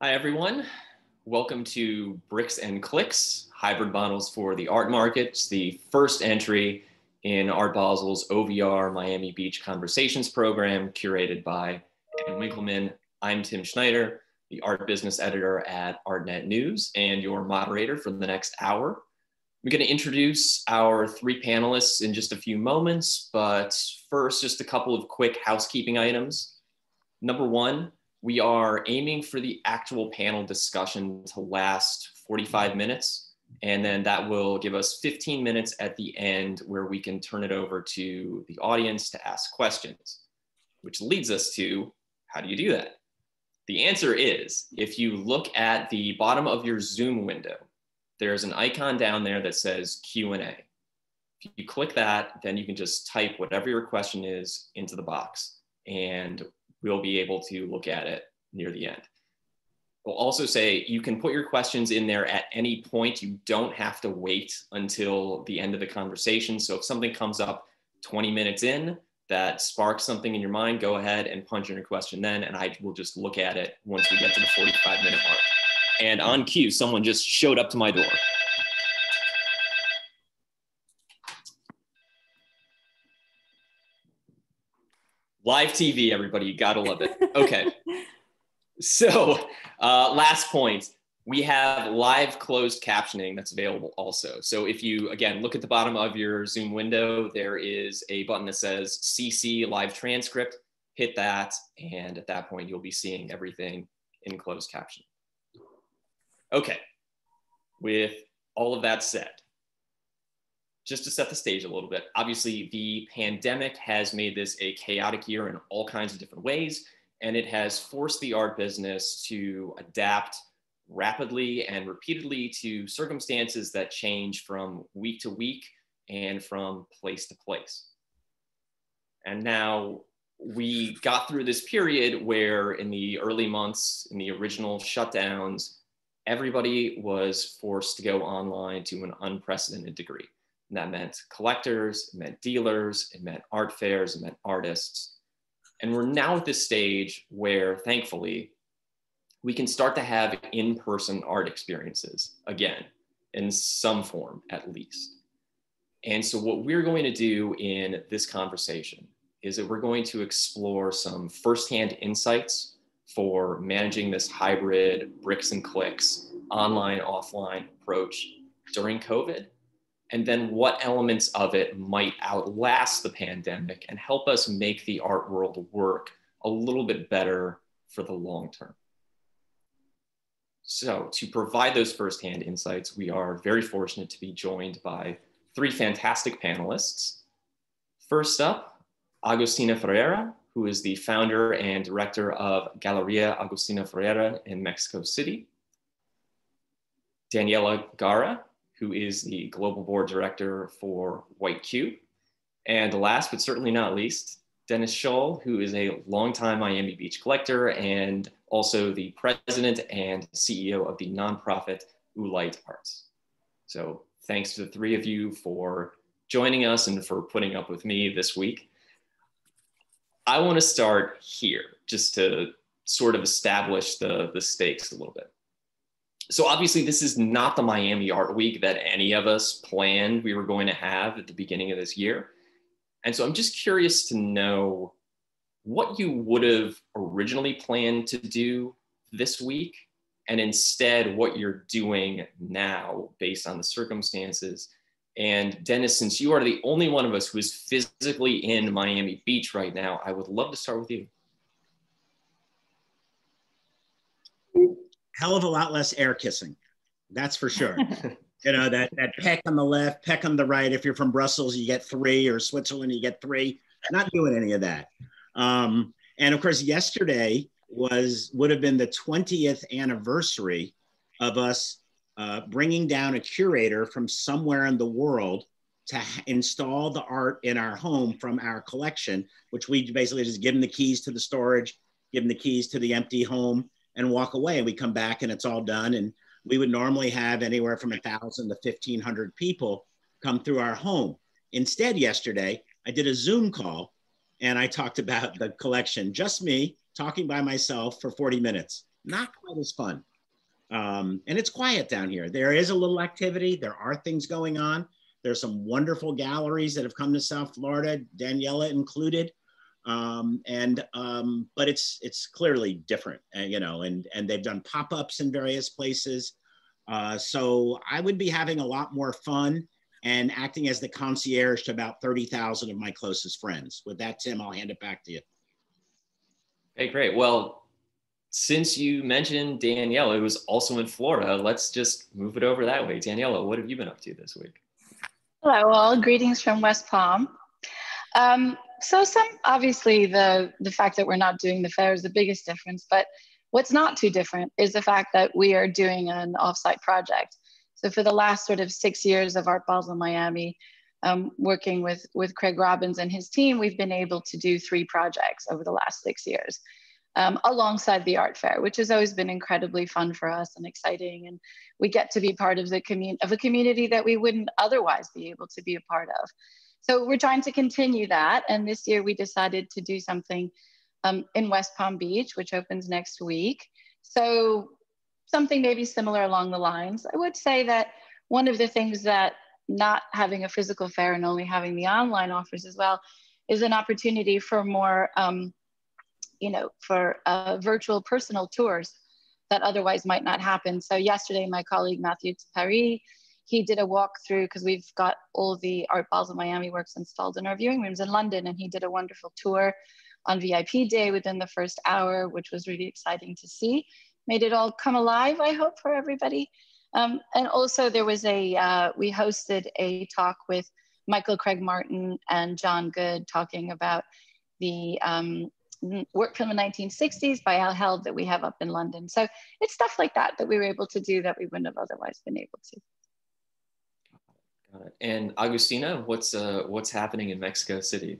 Hi, everyone. Welcome to Bricks and Clicks, hybrid models for the art markets, the first entry in Art Basel's OVR Miami Beach Conversations program, curated by Ann Winkleman. I'm Tim Schneider, the art business editor at ArtNet News, and your moderator for the next hour. I'm going to introduce our three panelists in just a few moments, but first, just a couple of quick housekeeping items. Number one, we are aiming for the actual panel discussion to last 45 minutes. And then that will give us 15 minutes at the end where we can turn it over to the audience to ask questions, which leads us to how do you do that? The answer is if you look at the bottom of your Zoom window, there's an icon down there that says Q&A. If you click that, then you can just type whatever your question is into the box and we'll be able to look at it near the end. We'll also say you can put your questions in there at any point. You don't have to wait until the end of the conversation. So if something comes up 20 minutes in that sparks something in your mind, go ahead and punch in your question then, and I will just look at it once we get to the 45 minute mark. And on cue, someone just showed up to my door. Live TV, everybody, you gotta love it. Okay. so, uh, last point we have live closed captioning that's available also. So, if you again look at the bottom of your Zoom window, there is a button that says CC live transcript. Hit that, and at that point, you'll be seeing everything in closed caption. Okay, with all of that said, just to set the stage a little bit, obviously the pandemic has made this a chaotic year in all kinds of different ways, and it has forced the art business to adapt rapidly and repeatedly to circumstances that change from week to week and from place to place. And now we got through this period where in the early months, in the original shutdowns, everybody was forced to go online to an unprecedented degree. And that meant collectors, it meant dealers, it meant art fairs, it meant artists. And we're now at this stage where, thankfully, we can start to have in person art experiences again, in some form at least. And so, what we're going to do in this conversation is that we're going to explore some firsthand insights for managing this hybrid bricks and clicks, online, offline approach during COVID and then what elements of it might outlast the pandemic and help us make the art world work a little bit better for the long term. So, to provide those firsthand insights, we are very fortunate to be joined by three fantastic panelists. First up, Agustina Ferreyra, who is the founder and director of Galeria Agustina Ferreyra in Mexico City. Daniela Gareh, who is the global board director for White Cube. And last but certainly not least, Dennis Scholl, who is a longtime Miami Beach collector and also the president and CEO of the nonprofit Oolite Arts. So thanks to the three of you for joining us and for putting up with me this week. I want to start here just to sort of establish the, the stakes a little bit so obviously this is not the Miami Art Week that any of us planned we were going to have at the beginning of this year. And so I'm just curious to know what you would have originally planned to do this week and instead what you're doing now based on the circumstances. And Dennis, since you are the only one of us who is physically in Miami Beach right now, I would love to start with you. Hell of a lot less air kissing. That's for sure. you know, that, that peck on the left, peck on the right. If you're from Brussels, you get three, or Switzerland, you get three. Not doing any of that. Um, and of course, yesterday was would have been the 20th anniversary of us uh, bringing down a curator from somewhere in the world to install the art in our home from our collection, which we basically just give them the keys to the storage, give them the keys to the empty home, and walk away. And we come back and it's all done. And we would normally have anywhere from a thousand to 1500 people come through our home. Instead, yesterday, I did a Zoom call and I talked about the collection, just me talking by myself for 40 minutes. not quite as fun. Um, and it's quiet down here. There is a little activity. There are things going on. There's some wonderful galleries that have come to South Florida, Daniela included. Um, and um, but it's it's clearly different, uh, you know. And and they've done pop-ups in various places. Uh, so I would be having a lot more fun and acting as the concierge to about 30,000 of my closest friends. With that, Tim, I'll hand it back to you. Hey, great. Well, since you mentioned Daniela, it was also in Florida. Let's just move it over that way. Daniela, what have you been up to this week? Hello, all. Greetings from West Palm. Um, so, some obviously the the fact that we're not doing the fair is the biggest difference. But what's not too different is the fact that we are doing an offsite project. So for the last sort of six years of Art Basel Miami, um, working with, with Craig Robins and his team, we've been able to do three projects over the last six years um, alongside the art fair, which has always been incredibly fun for us and exciting. And we get to be part of the community of a community that we wouldn't otherwise be able to be a part of. So we're trying to continue that. And this year we decided to do something um, in West Palm Beach, which opens next week. So something maybe similar along the lines. I would say that one of the things that not having a physical fair and only having the online offers as well is an opportunity for more, um, you know, for uh, virtual personal tours that otherwise might not happen. So yesterday, my colleague Matthew Paris, he did a walkthrough because we've got all the Art balls Basel Miami works installed in our viewing rooms in London, and he did a wonderful tour on VIP day within the first hour, which was really exciting to see made it all come alive, I hope, for everybody. Um, and also there was a, uh, we hosted a talk with Michael Craig Martin and John Good talking about the um, work from the 1960s by Al Held that we have up in London. So it's stuff like that that we were able to do that we wouldn't have otherwise been able to. And Agustina, what's uh, what's happening in Mexico City?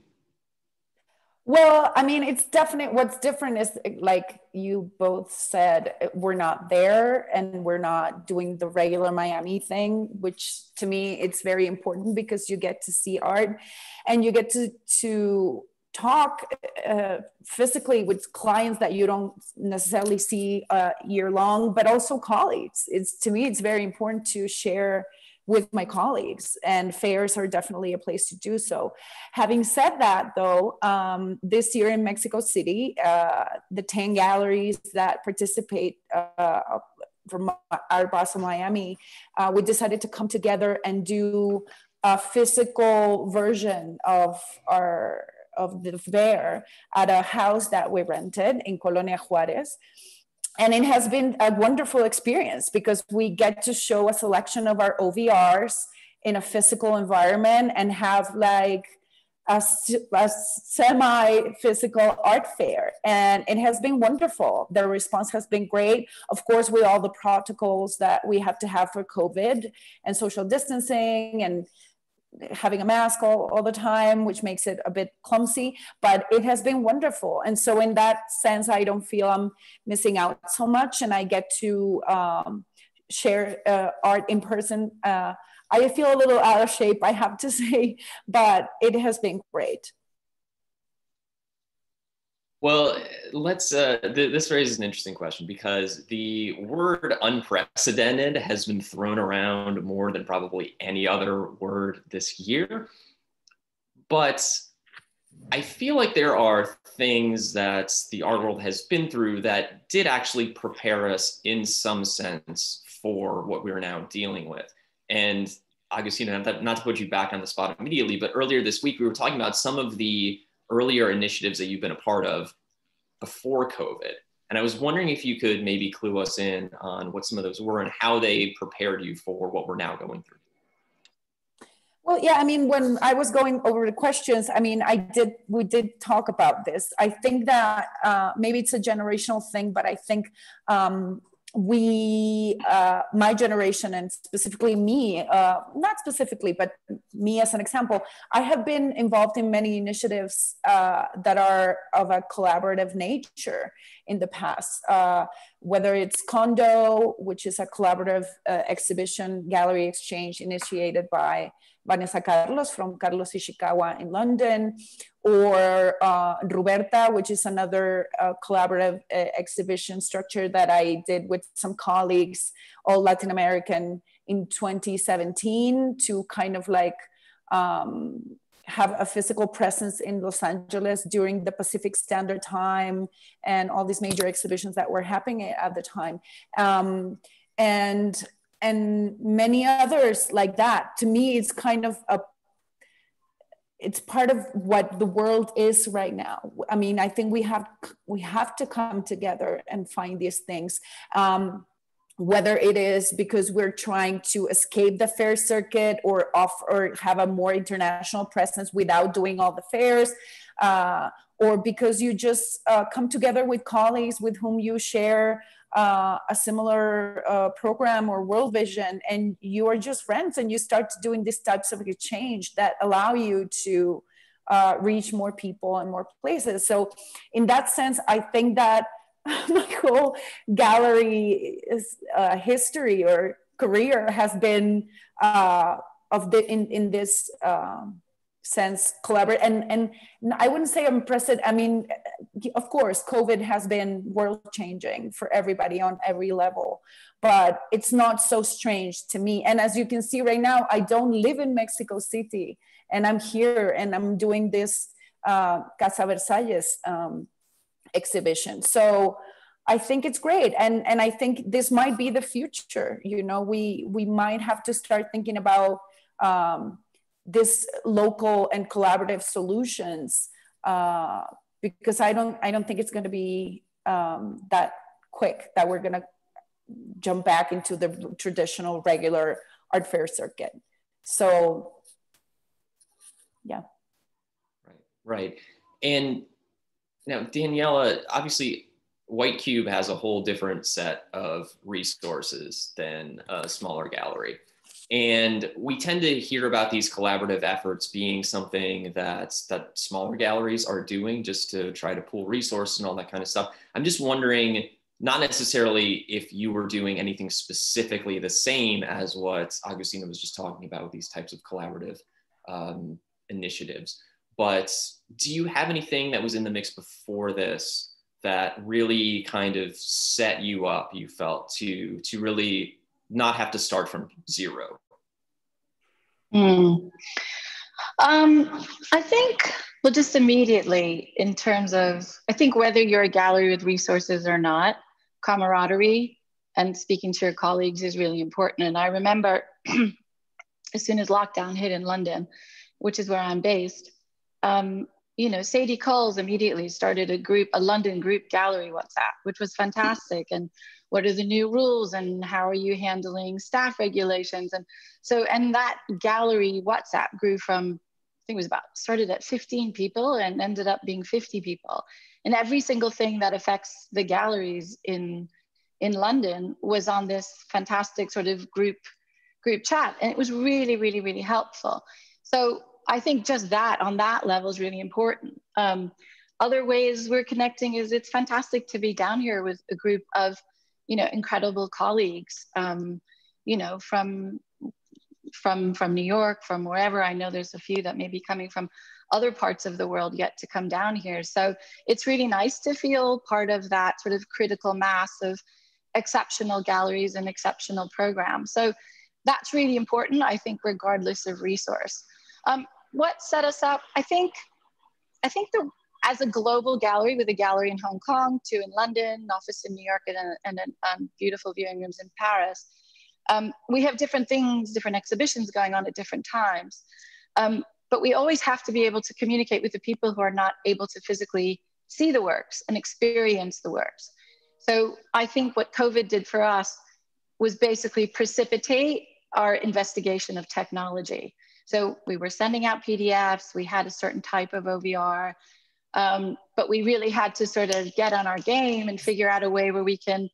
Well, I mean, it's definite. What's different is like you both said, we're not there and we're not doing the regular Miami thing, which to me it's very important because you get to see art and you get to to talk uh, physically with clients that you don't necessarily see uh, year long, but also colleagues. It's to me, it's very important to share with my colleagues and fairs are definitely a place to do so. Having said that though um, this year in mexico city uh, the 10 galleries that participate uh, from Art Basel miami uh, we decided to come together and do a physical version of our of the fair at a house that we rented in colonia juarez and it has been a wonderful experience because we get to show a selection of our OVRs in a physical environment and have like a, a semi-physical art fair. And it has been wonderful. The response has been great. Of course with all the protocols that we have to have for covid and social distancing and having a mask all, all the time, which makes it a bit clumsy, but it has been wonderful. And so, in that sense, I don't feel I'm missing out so much, and I get to um, share uh, art in person. Uh, I feel a little out of shape, I have to say, but it has been great. Well, let's. Uh, th- this raises an interesting question because the word unprecedented has been thrown around more than probably any other word this year. But I feel like there are things that the art world has been through that did actually prepare us in some sense for what we're now dealing with. And Agustina, not to put you back on the spot immediately, but earlier this week we were talking about some of the earlier initiatives that you've been a part of before COVID. And I was wondering if you could maybe clue us in on what some of those were and how they prepared you for what we're now going through. Well, yeah, I mean, when I was going over the questions, I mean, I did, we did talk about this. I think that uh, maybe it's a generational thing, but I think um, we uh, my generation and specifically me uh, not specifically but me as an example i have been involved in many initiatives uh, that are of a collaborative nature in the past. Uh, whether it's condo which is a collaborative uh, exhibition gallery exchange initiated by Vanessa Carlos from Carlos Ishikawa in London, or uh, Ruberta, which is another uh, collaborative uh, exhibition structure that I did with some colleagues, all Latin American in 2017 to kind of like um, have a physical presence in Los Angeles during the Pacific Standard Time and all these major exhibitions that were happening at the time. Um, and and many others like that. To me, it's kind of a it's part of what the world is right now. I mean, I think we have we have to come together and find these things. Um, whether it is because we're trying to escape the fair circuit or off or have a more international presence without doing all the fairs uh, or because you just uh, come together with colleagues with whom you share uh, a similar uh, program or world vision and you are just friends and you start doing these types of exchange that allow you to uh, reach more people and more places. So in that sense i think that my whole gallery uh, history or career has been uh, of the in in this uh, sense collaborate and and I wouldn't say I'm present. I mean, of course, COVID has been world changing for everybody on every level, but it's not so strange to me. And as you can see right now, I don't live in Mexico City, and I'm here and I'm doing this uh, Casa Versalles. Um, exhibition. So I think it's great. And, and I think this might be the future. You know, we, we might have to start thinking about um, this local and collaborative solutions uh, because I don't, I don't think it's going to be um, that quick that we're going to jump back into the traditional regular art fair circuit. So, yeah. Right, right. And now, Daniela, obviously, White Cube has a whole different set of resources than a smaller gallery. And we tend to hear about these collaborative efforts being something that that smaller galleries are doing just to try to pool resources and all that kind of stuff. I'm just wondering, not necessarily if you were doing anything specifically the same as what Agustina was just talking about with these types of collaborative um, initiatives, but do you have anything that was in the mix before this that really kind of set you up you felt to to really not have to start from zero mm. um, i think well just immediately in terms of i think whether you're a gallery with resources or not camaraderie and speaking to your colleagues is really important and i remember as soon as lockdown hit in london which is where i'm based um, you know, Sadie Coles immediately started a group, a London group gallery WhatsApp, which was fantastic. And what are the new rules and how are you handling staff regulations? And so, and that gallery WhatsApp grew from, I think it was about, started at 15 people and ended up being 50 people. And every single thing that affects the galleries in, in London was on this fantastic sort of group, group chat. And it was really, really, really helpful. So I think just that on that level is really important. Um, other ways we're connecting is it's fantastic to be down here with a group of, you know, incredible colleagues, um, you know, from from from New York, from wherever. I know there's a few that may be coming from other parts of the world yet to come down here. So it's really nice to feel part of that sort of critical mass of exceptional galleries and exceptional programs. So that's really important, I think, regardless of resource. Um, what set us up, I think, I think the as a global gallery with a gallery in Hong Kong, two in London, an office in New York, and, a, and a, um, beautiful viewing rooms in Paris. Um, we have different things, different exhibitions going on at different times. Um, but we always have to be able to communicate with the people who are not able to physically see the works and experience the works. So I think what COVID did for us was basically precipitate our investigation of technology. So we were sending out PDFs, we had a certain type of OVR, um, but we really had to sort of get on our game and figure out a way where we can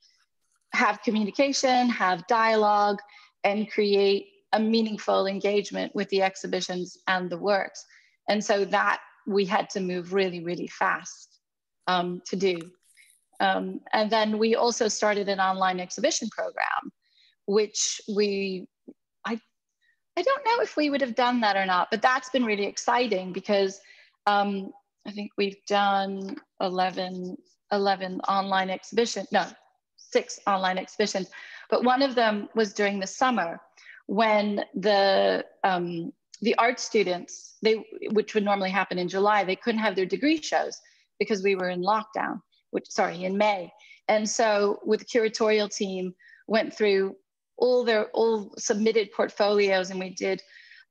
have communication, have dialogue, and create a meaningful engagement with the exhibitions and the works. And so that we had to move really, really fast um, to do. Um, and then we also started an online exhibition program, which we I don't know if we would have done that or not, but that's been really exciting because um, I think we've done 11, 11 online exhibitions, no, six online exhibitions. But one of them was during the summer when the um, the art students, they which would normally happen in July, they couldn't have their degree shows because we were in lockdown, which sorry, in May. And so with the curatorial team went through all their all submitted portfolios and we did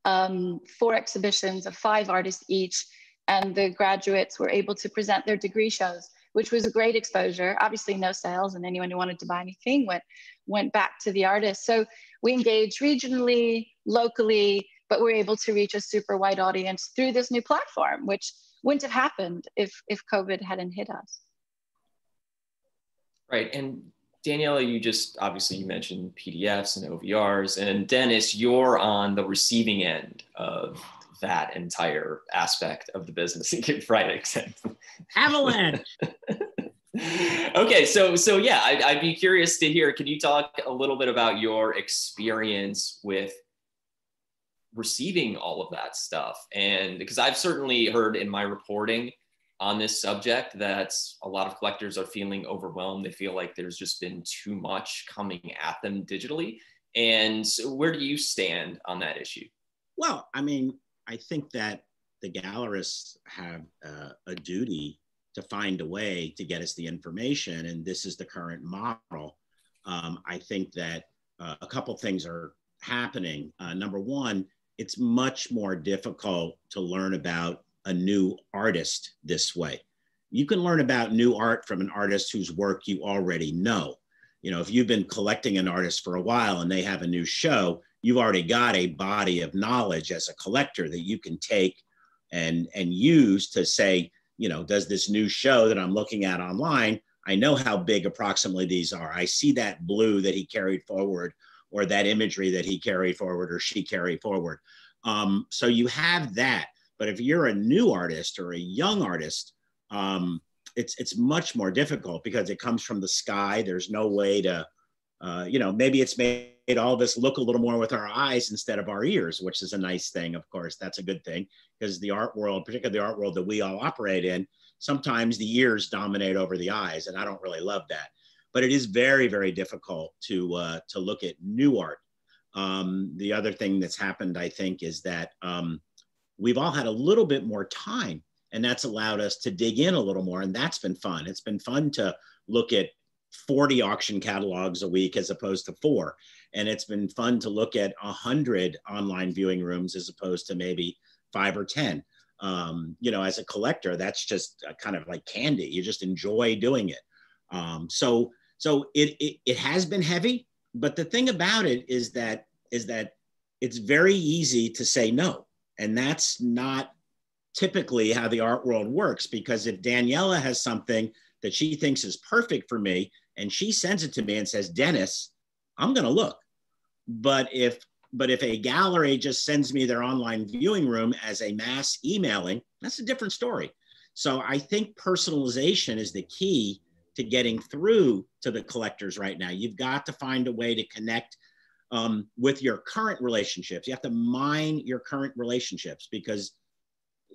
um, four exhibitions of five artists each and the graduates were able to present their degree shows which was a great exposure. Obviously no sales and anyone who wanted to buy anything went went back to the artist. So we engaged regionally locally but we're able to reach a super wide audience through this new platform which wouldn't have happened if if covid hadn't hit us. Right and Daniela, you just obviously you mentioned PDFs and OVRs, and Dennis, you're on the receiving end of that entire aspect of the business and give Friday Avalanche. okay, so so yeah, I, I'd be curious to hear. Can you talk a little bit about your experience with receiving all of that stuff? And because I've certainly heard in my reporting on this subject that a lot of collectors are feeling overwhelmed. They feel like there's just been too much coming at them digitally. And so where do you stand on that issue? Well, I mean, I think that the gallerists have uh, a duty to find a way to get us the information, and this is the current model. Um, I think that uh, a couple things are happening. Uh, number one, it's much more difficult to learn about a new artist this way. You can learn about new art from an artist whose work you already know. You know, if you've been collecting an artist for a while and they have a new show, you've already got a body of knowledge as a collector that you can take and and use to say, you know, does this new show that I'm looking at online, I know how big approximately these are. I see that blue that he carried forward or that imagery that he carried forward or she carried forward. Um, so you have that. But if you're a new artist or a young artist, um, it's it's much more difficult because it comes from the sky. There's no way to, uh, you know, maybe it's made all of us look a little more with our eyes instead of our ears, which is a nice thing. Of course, that's a good thing because the art world, particularly the art world that we all operate in, sometimes the ears dominate over the eyes, and I don't really love that. But it is very, very difficult to uh, to look at new art. Um, the other thing that's happened, I think, is that um, we've all had a little bit more time and that's allowed us to dig in a little more and that's been fun. It's been fun to look at 40 auction catalogs a week as opposed to four and it's been fun to look at 100 online viewing rooms as opposed to maybe five or 10 um, you know as a collector that's just kind of like candy. You just enjoy doing it. Um, so so it, it it has been heavy but the thing about it is that is that it's very easy to say no and that's not typically how the art world works because if Daniela has something that she thinks is perfect for me and she sends it to me and says, Dennis, I'm going to look. But if but if a gallery just sends me their online viewing room as a mass emailing, that's a different story. So I think personalization is the key to getting through to the collectors right now. You've got to find a way to connect um, with your current relationships. You have to mine your current relationships because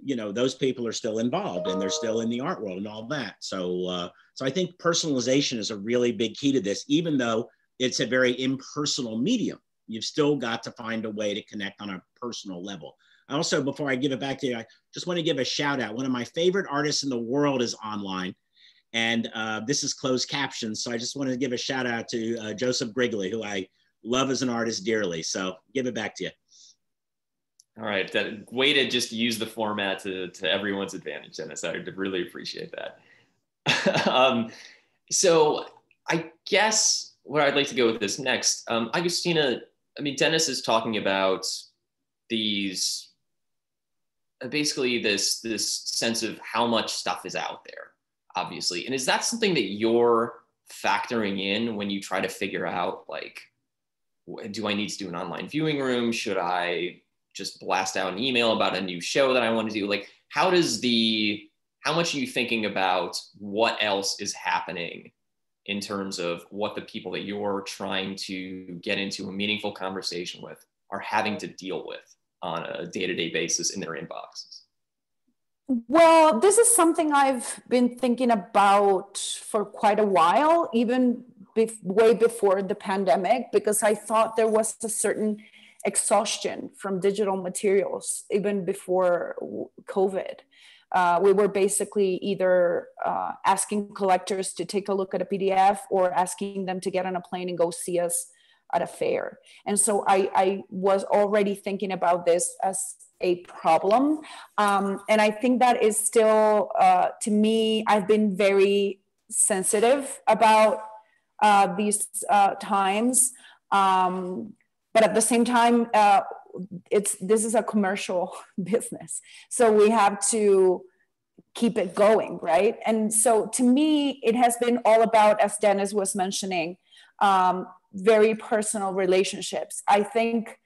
you know those people are still involved and they're still in the art world and all that. So uh, so I think personalization is a really big key to this, even though it's a very impersonal medium. You've still got to find a way to connect on a personal level. Also, before I give it back to you, I just want to give a shout out. One of my favorite artists in the world is online and uh, this is closed captions. So I just wanted to give a shout out to uh, Joseph Grigely, who I love as an artist dearly. So give it back to you. All right, that way to just use the format to, to everyone's advantage, Dennis. I really appreciate that. um, so I guess where I'd like to go with this next, um, Agustina, I mean, Dennis is talking about these, uh, basically this, this sense of how much stuff is out there, obviously. And is that something that you're factoring in when you try to figure out like, do I need to do an online viewing room? Should I just blast out an email about a new show that I want to do? Like, how does the, how much are you thinking about what else is happening in terms of what the people that you're trying to get into a meaningful conversation with are having to deal with on a day-to-day basis in their inboxes? Well, this is something I've been thinking about for quite a while, even be- way before the pandemic, because I thought there was a certain exhaustion from digital materials even before COVID. Uh, we were basically either uh, asking collectors to take a look at a PDF or asking them to get on a plane and go see us at a fair. And so I, I was already thinking about this as a problem. Um, and I think that is still, uh, to me, I've been very sensitive about uh, these uh, times. Um, but at the same time, uh, it's this is a commercial business, so we have to keep it going, right? And so to me, it has been all about, as Dennis was mentioning, um, very personal relationships. I think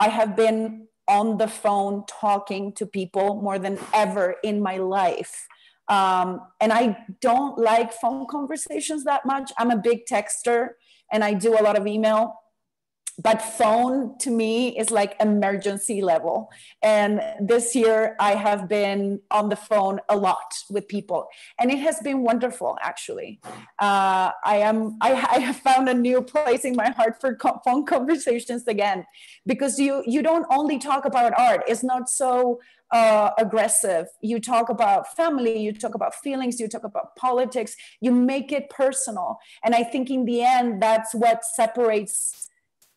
I have been on the phone talking to people more than ever in my life. Um, and I don't like phone conversations that much. I'm a big texter and I do a lot of email but phone to me is like emergency level. And this year i have been on the phone a lot with people and it has been wonderful actually. Uh, i am I, I, have found a new place in my heart for co- phone conversations again because you you don't only talk about art. It's not so uh, aggressive. You talk about family you talk about feelings you talk about politics. You make it personal. And i think in the end that's what separates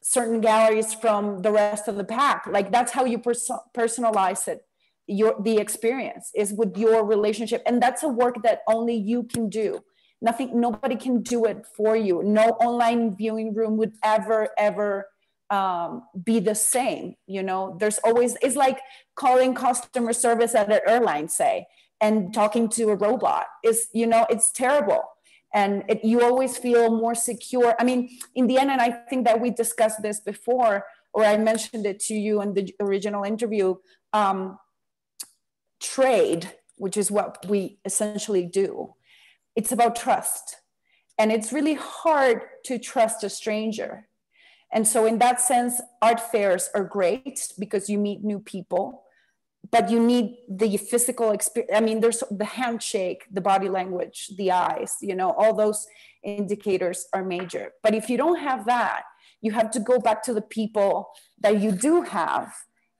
certain galleries from the rest of the pack. Like that's how you pers- personalize it your the experience is with your relationship. And that's a work that only you can do. Nothing nobody can do it for you. No online viewing room would ever ever um, be the same you know? There's always it's like calling customer service at an airline say and talking to a robot. Is you know it's terrible. And it, you always feel more secure. I mean in the end and i think that we discussed this before or i mentioned it to you in the original interview um, trade which is what we essentially do it's about trust. And it's really hard to trust a stranger and so in that sense art fairs are great because you meet new people but you need the physical experience i mean there's the handshake the body language the eyes you know all those indicators are major. But if you don't have that you have to go back to the people that you do have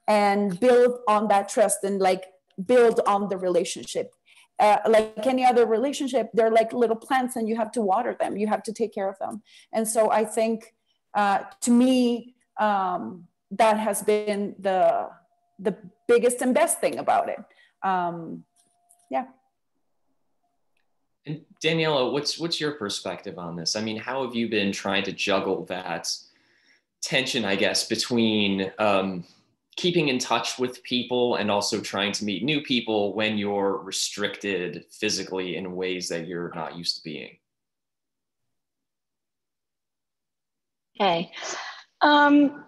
and build on that trust and like build on the relationship. Uh, like any other relationship they're like little plants and you have to water them. You have to take care of them. And so i think uh, to me um, that has been the the biggest and best thing about it. Um, yeah. And Daniela, what's what's your perspective on this? I mean, how have you been trying to juggle that tension, I guess, between um, keeping in touch with people and also trying to meet new people when you're restricted physically in ways that you're not used to being? Okay. Um,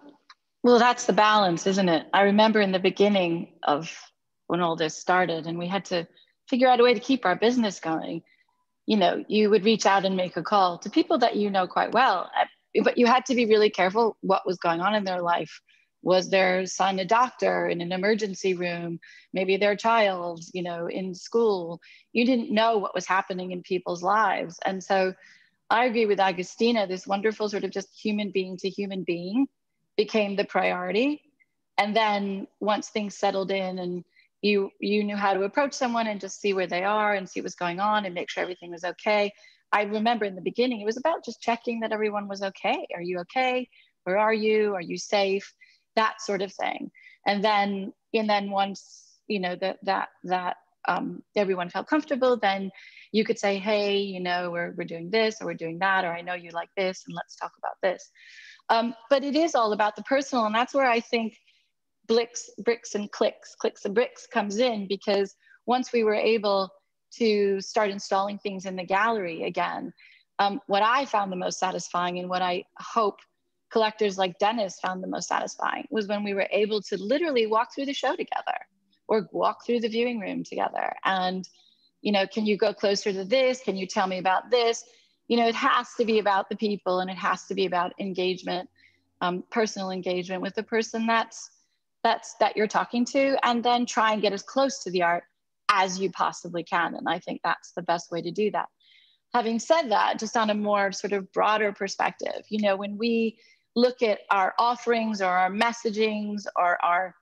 well, that's the balance, isn't it? I remember in the beginning of when all this started, and we had to figure out a way to keep our business going. You know, you would reach out and make a call to people that you know quite well, but you had to be really careful what was going on in their life. Was their son a doctor in an emergency room? Maybe their child, you know, in school. You didn't know what was happening in people's lives. And so I agree with Agustina, this wonderful sort of just human being to human being became the priority. And then once things settled in and you you knew how to approach someone and just see where they are and see what's going on and make sure everything was okay. I remember in the beginning it was about just checking that everyone was okay. Are you okay? Where are you? Are you safe? That sort of thing. And then and then once you know that that that um, everyone felt comfortable, then you could say, hey, you know, we're, we're doing this or we're doing that, or I know you like this, and let's talk about this. Um, but it is all about the personal. And that's where I think Blix, bricks and clicks, clicks and bricks comes in because once we were able to start installing things in the gallery again, um, what I found the most satisfying and what I hope collectors like Dennis found the most satisfying was when we were able to literally walk through the show together or walk through the viewing room together. And, you know, can you go closer to this? Can you tell me about this? you know, it has to be about the people and it has to be about engagement. um, personal engagement with the person that's that's that you're talking to and then try and get as close to the art as you possibly can and i think that's the best way to do that having said that just on a more sort of broader perspective you know when we look at our offerings or our messagings or our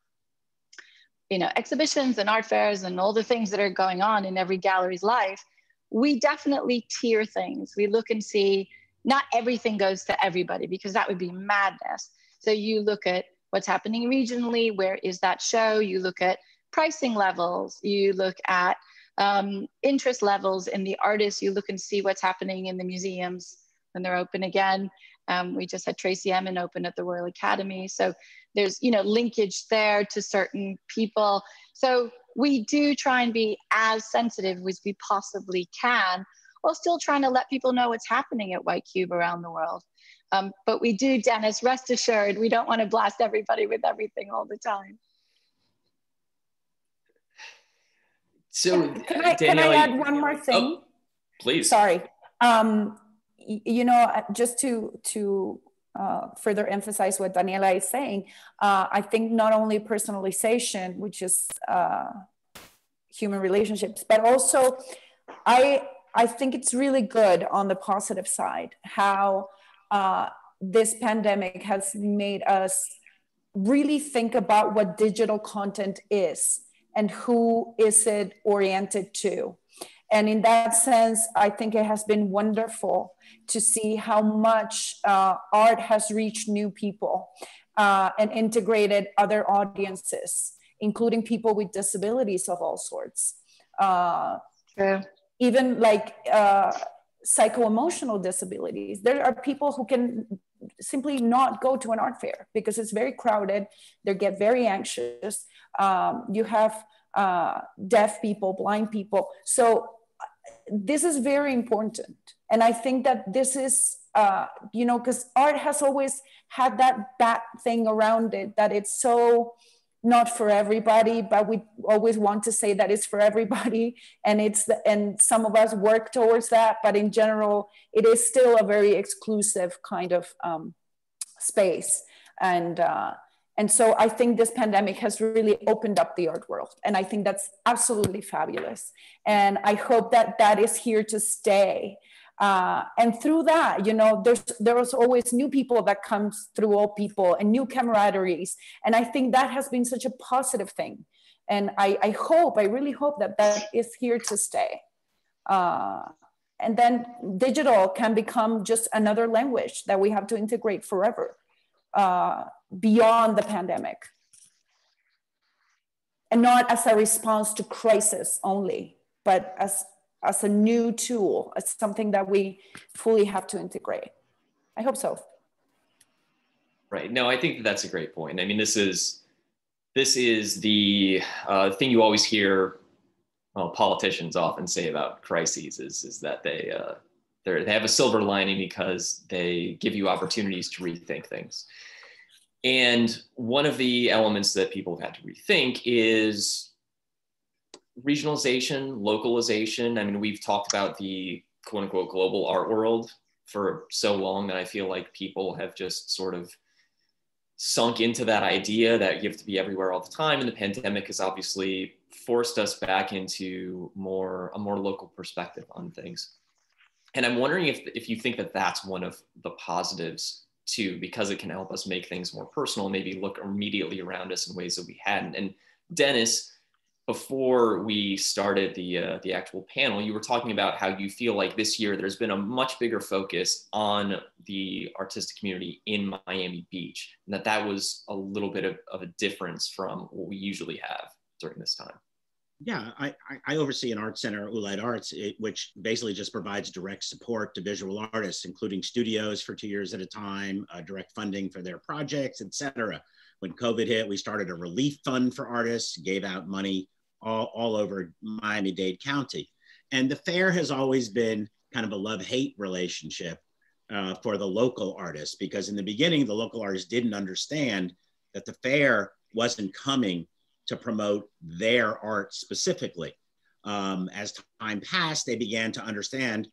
you know exhibitions and art fairs and all the things that are going on in every gallery's life we definitely tier things. We look and see not everything goes to everybody because that would be madness. So you look at what's happening regionally where is that show? You look at pricing levels. You look at um, interest levels in the artists. You look and see what's happening in the museums when they're open again um, we just had Tracey Emin open at the Royal Academy. So there's, you know, linkage there to certain people. So we do try and be as sensitive as we possibly can while still trying to let people know what's happening at White Cube around the world. Um, but we do, Dennis, rest assured, we don't want to blast everybody with everything all the time. So, can I, can I add one more thing? Oh, please. Sorry. Um, you know, uh, just to to uh, further emphasize what Daniela is saying, uh, I think not only personalization, which is uh, human relationships, but also I I think it's really good on the positive side how uh, this pandemic has made us really think about what digital content is and who is it oriented to and in that sense, I think it has been wonderful to see how much uh, art has reached new people uh, and integrated other audiences, including people with disabilities of all sorts. Uh, True. Even like uh, psycho-emotional disabilities. There are people who can simply not go to an art fair because it's very crowded. They get very anxious. Um, you have uh, deaf people, blind people. So this is very important. And i think that this is uh, you know because art has always had that bad thing around it that it's so not for everybody but we always want to say that it's for everybody. And it's the, and some of us work towards that but in general it is still a very exclusive kind of um, space. And uh, and so I think this pandemic has really opened up the art world. And I think that's absolutely fabulous. And I hope that that is here to stay. Uh, and through that, you know, there's there's always new people that comes through all people and new camaraderies. And I think that has been such a positive thing. And I, I hope, I really hope that that is here to stay. Uh, and then digital can become just another language that we have to integrate forever. Uh, beyond the pandemic and not as a response to crisis only, but as, as a new tool, as something that we fully have to integrate. I hope so. Right. No, I think that that's a great point. I mean, this is this is the uh, thing you always hear well, politicians often say about crises is, is that they uh, they have a silver lining because they give you opportunities to rethink things. And one of the elements that people have had to rethink is regionalization, localization. I mean, we've talked about the quote unquote global art world for so long that I feel like people have just sort of sunk into that idea that you have to be everywhere all the time. And the pandemic has obviously forced us back into more a more local perspective on things. And I'm wondering if, if you think that that's one of the positives too, because it can help us make things more personal, maybe look immediately around us in ways that we hadn't. And Dennis, before we started the uh, the actual panel, you were talking about how you feel like this year there's been a much bigger focus on the artistic community in Miami Beach, and that that was a little bit of, of a difference from what we usually have during this time. Yeah, I, I oversee an art center, Oolite Arts, it, which basically just provides direct support to visual artists, including studios for two years at a time, uh, direct funding for their projects, etc. When COVID hit, we started a relief fund for artists, gave out money all, all over Miami-Dade County. And the fair has always been kind of a love-hate relationship uh, for the local artists, because in the beginning, the local artists didn't understand that the fair wasn't coming to promote their art specifically. Um, as time passed, they began to understand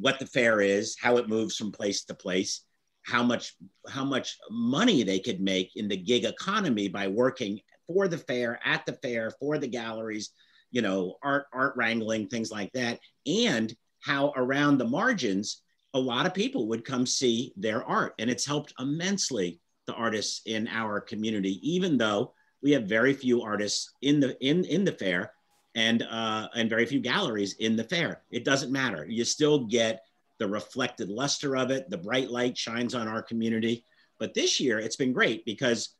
what the fair is, how it moves from place to place, how much how much money they could make in the gig economy by working for the fair, at the fair, for the galleries, you know, art art wrangling, things like that, and how around the margins a lot of people would come see their art, and it's helped immensely the artists in our community, even though we have very few artists in the in in the fair and uh, and very few galleries in the fair. It doesn't matter. You still get the reflected luster of it. The bright light shines on our community. But this year, it's been great because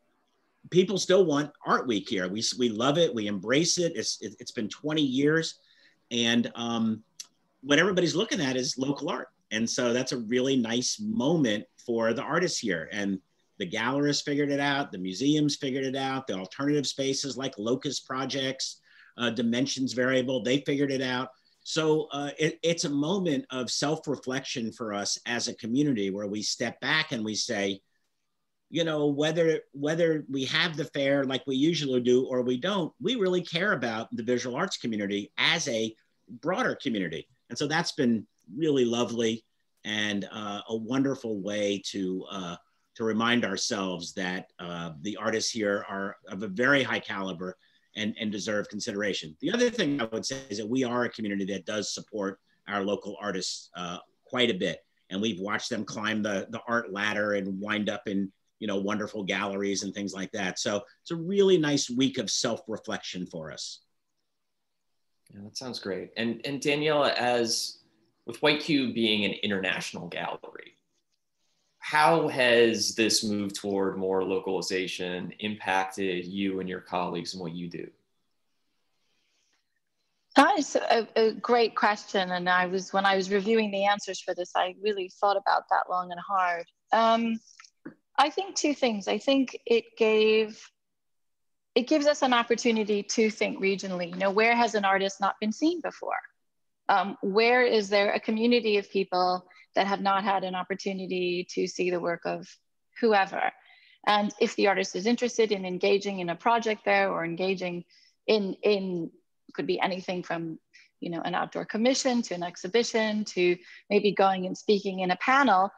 people still want art week here. We, we love it. We embrace it. It's, it, has been 20 years. And um, what everybody's looking at is local art. And so that's a really nice moment for the artists here. And the galleries figured it out. The museums figured it out. The alternative spaces like Locust Projects, uh, Dimensions Variable, they figured it out. So uh, it, it's a moment of self-reflection for us as a community where we step back and we say, you know whether whether we have the fair like we usually do or we don't we really care about the visual arts community as a broader community and so that's been really lovely and uh, a wonderful way to uh, to remind ourselves that uh, the artists here are of a very high caliber and, and deserve consideration. The other thing I would say is that we are a community that does support our local artists uh, quite a bit. And we've watched them climb the, the art ladder and wind up in you know, wonderful galleries and things like that. So it's a really nice week of self-reflection for us. Yeah, that sounds great. And and Daniela, as with White Cube being an international gallery, how has this move toward more localization impacted you and your colleagues and what you do? That is a, a, great question. And I was, when I was reviewing the answers for this, I really thought about that long and hard. Um, I think two things. I think it gave it gives us an opportunity to think regionally. You know, where has an artist not been seen before? Um, where is there a community of people that have not had an opportunity to see the work of whoever? And if the artist is interested in engaging in a project there or engaging in in could be anything from you know an outdoor commission to an exhibition to maybe going and speaking in a panel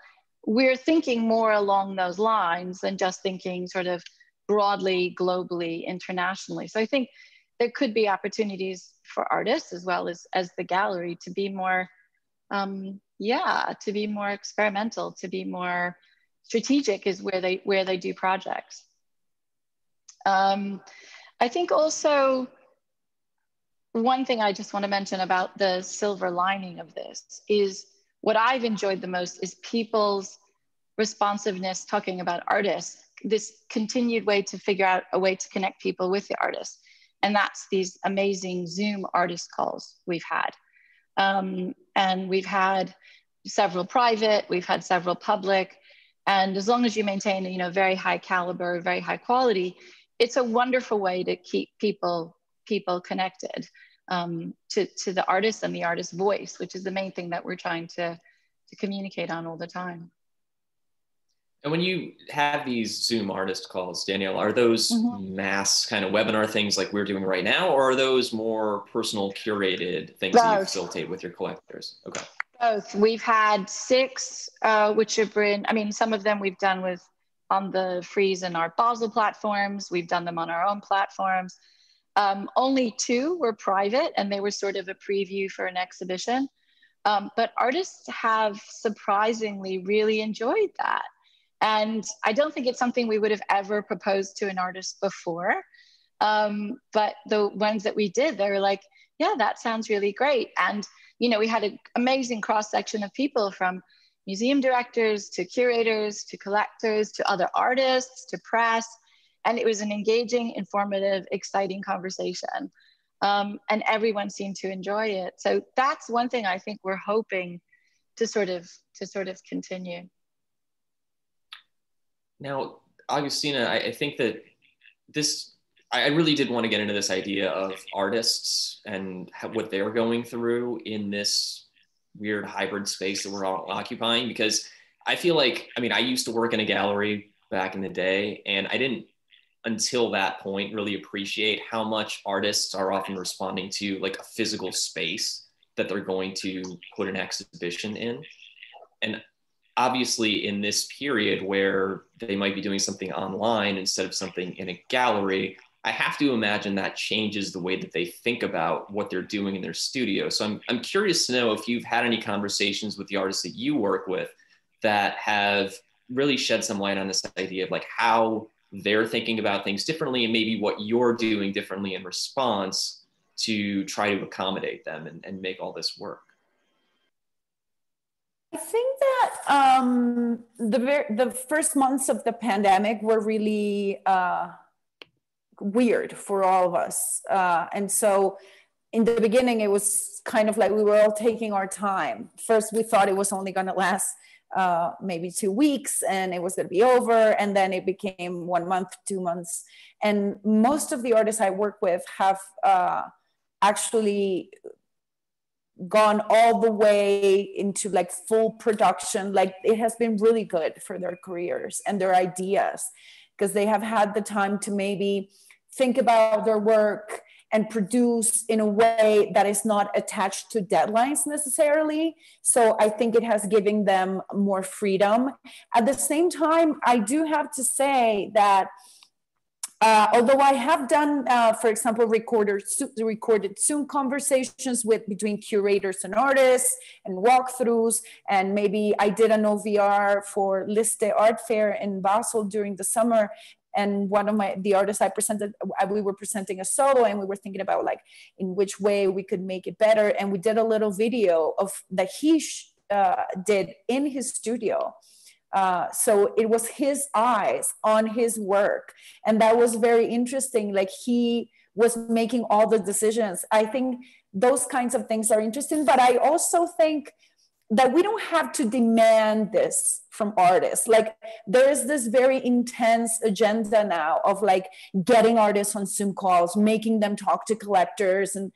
we're thinking more along those lines than just thinking sort of broadly, globally, internationally. So I think there could be opportunities for artists as well as, as the gallery to be more, um, yeah, to be more experimental, to be more strategic is where they, where they do projects. Um, I think also one thing I just want to mention about the silver lining of this is what I've enjoyed the most is people's responsiveness talking about artists, this continued way to figure out a way to connect people with the artists. And that's these amazing Zoom artist calls we've had. Um, and we've had several private, we've had several public. And as long as you maintain, you know, very high caliber, very high quality, it's a wonderful way to keep people people connected um, to, to the artist and the artist's voice, which is the main thing that we're trying to, to communicate on all the time. And when you have these Zoom artist calls, Daniela, are those mm-hmm. mass kind of webinar things like we're doing right now, or are those more personal curated things Both. that you facilitate with your collectors? Okay. Both. We've had six, uh, which have been, I mean, some of them we've done with on the Frieze and Art Basel platforms. We've done them on our own platforms. Um, only two were private and they were sort of a preview for an exhibition. Um, but artists have surprisingly really enjoyed that. And I don't think it's something we would have ever proposed to an artist before. Um, but the ones that we did, they were like, yeah, that sounds really great. And, you know, we had an amazing cross section of people from museum directors to curators to collectors to other artists to press and it was an engaging, informative, exciting conversation. Um, and everyone seemed to enjoy it. So that's one thing I think we're hoping to sort of to sort of continue. Now, Agustina, I, I think that this I really did want to get into this idea of artists and what they're going through in this weird hybrid space that we're all occupying because I feel like I mean I used to work in a gallery back in the day and I didn't until that point really appreciate how much artists are often responding to like a physical space that they're going to put an exhibition in. And obviously in this period where they might be doing something online instead of something in a gallery i have to imagine that changes the way that they think about what they're doing in their studio. So i'm, I'm curious to know if you've had any conversations with the artists that you work with that have really shed some light on this idea of like how they're thinking about things differently and maybe what you're doing differently in response to try to accommodate them and, and make all this work I think that um, the the first months of the pandemic were really uh, weird for all of us, uh, and so in the beginning it was kind of like we were all taking our time. First, we thought it was only going to last uh, maybe two weeks and it was going to be over, and then it became one month, two months, and most of the artists I work with have uh, actually gone all the way into like full production like it has been really good for their careers and their ideas because they have had the time to maybe think about their work and produce in a way that is not attached to deadlines necessarily. So I think it has given them more freedom. At the same time, I do have to say that uh, although I have done, uh, for example, recorded, recorded Zoom conversations with between curators and artists and walkthroughs, and maybe I did an OVR for Liste Art Fair in Basel during the summer. And one of my the artists I presented, uh, we were presenting a solo, and we were thinking about like in which way we could make it better. And we did a little video of that he uh, did in his studio uh, so it was his eyes on his work. And that was very interesting. Like he was making all the decisions. I think those kinds of things are interesting. But I also think that we don't have to demand this from artists. Like there is this very intense agenda now of like getting artists on Zoom calls, making them talk to collectors. And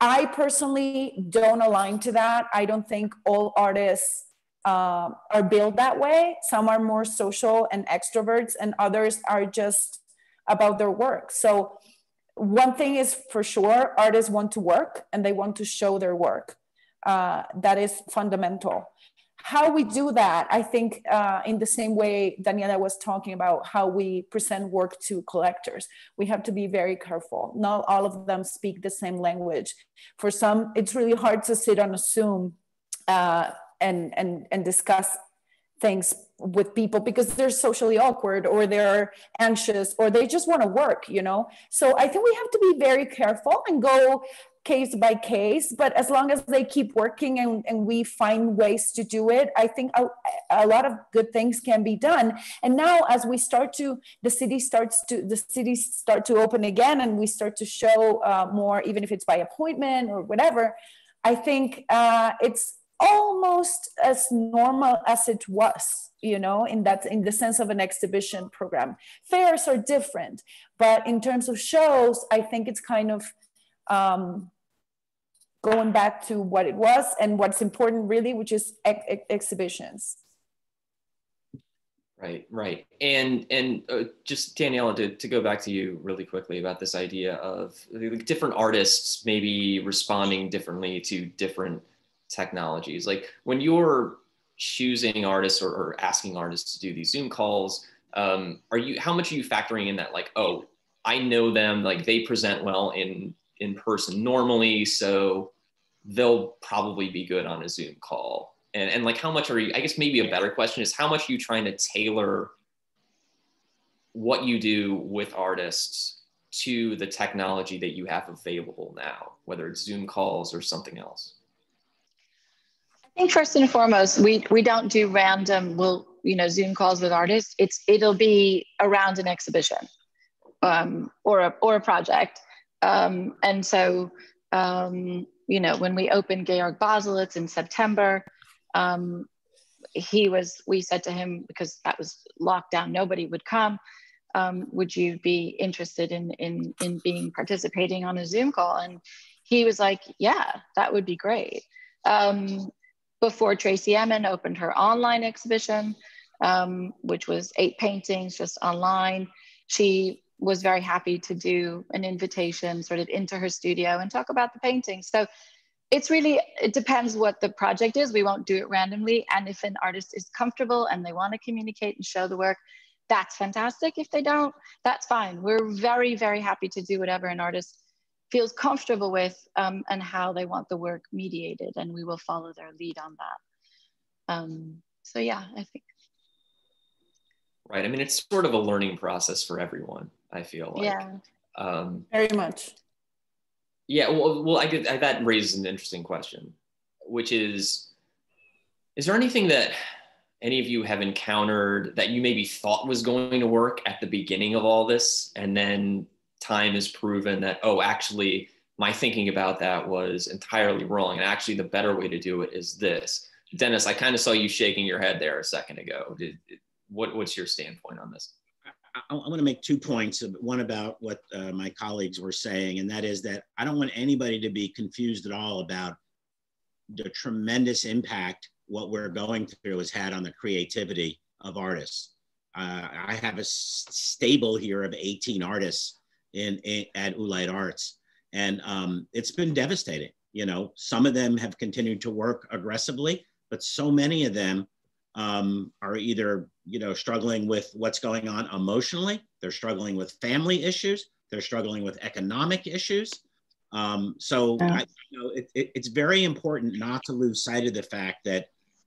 I personally don't align to that. I don't think all artists uh, are built that way. Some are more social and extroverts, and others are just about their work. So, one thing is for sure artists want to work and they want to show their work. Uh, that is fundamental. How we do that, I think, uh, in the same way Daniela was talking about how we present work to collectors, we have to be very careful. Not all of them speak the same language. For some, it's really hard to sit on a Zoom uh, and and and discuss things with people because they're socially awkward or they're anxious or they just want to work you know? So i think we have to be very careful and go case by case but as long as they keep working and, and we find ways to do it i think a, a, lot of good things can be done. And now as we start to the city starts to the cities start to open again and we start to show uh, more even if it's by appointment or whatever i think uh, it's almost as normal as it was you know in that in the sense of an exhibition program. Fairs are different but in terms of shows i think it's kind of um, going back to what it was and what's important really which is ex exhibitions. Right right. And and uh, just daniela to, to go back to you really quickly about this idea of different artists maybe responding differently to different technologies. Like when you're choosing artists or, or asking artists to do these Zoom calls, um, are you how much are you factoring in that like, oh, I know them, like they present well in in person normally, so they'll probably be good on a Zoom call. And, and like how much are you i guess maybe a better question is how much are you trying to tailor what you do with artists to the technology that you have available now whether it's zoom calls or something else think first and foremost, we we don't do random. We'll you know Zoom calls with artists. It's it'll be around an exhibition, um, or a or a project, um, and so um, you know when we opened Georg Baselitz in September, um, he was. We said to him because that was lockdown, nobody would come. Um, would you be interested in in in being participating on a Zoom call? And he was like, yeah, that would be great. Um, before Tracey Emin opened her online exhibition, um, which was eight paintings just online. She was very happy to do an invitation sort of into her studio and talk about the paintings. So it's really it depends what the project is we won't do it randomly and if an artist is comfortable and they want to communicate and show the work that's fantastic if they don't that's fine we're very very happy to do whatever an artist feels comfortable with um, and how they want the work mediated and we will follow their lead on that. Um, so yeah i think. Right i mean it's sort of a learning process for everyone i feel like. Yeah. Um, very much. Yeah, well, well, I get that raises an interesting question, which is, is there anything that any of you have encountered that you maybe thought was going to work at the beginning of all this, and then time has proven that oh, actually, my thinking about that was entirely wrong, and actually, the better way to do it is this. Dennis, I kind of saw you shaking your head there a second ago. What, what's your standpoint on this? I, I want to make two points. One about what uh, my colleagues were saying, and that is that I don't want anybody to be confused at all about the tremendous impact what we're going through has had on the creativity of artists. Uh, I have a stable here of 18 artists in, in at Oolite Arts, and um, it's been devastating. You know, some of them have continued to work aggressively, but so many of them um, are either you know struggling with what's going on emotionally they're struggling with family issues they're struggling with economic issues um, so yeah. I, you know, it, it, it's very important not to lose sight of the fact that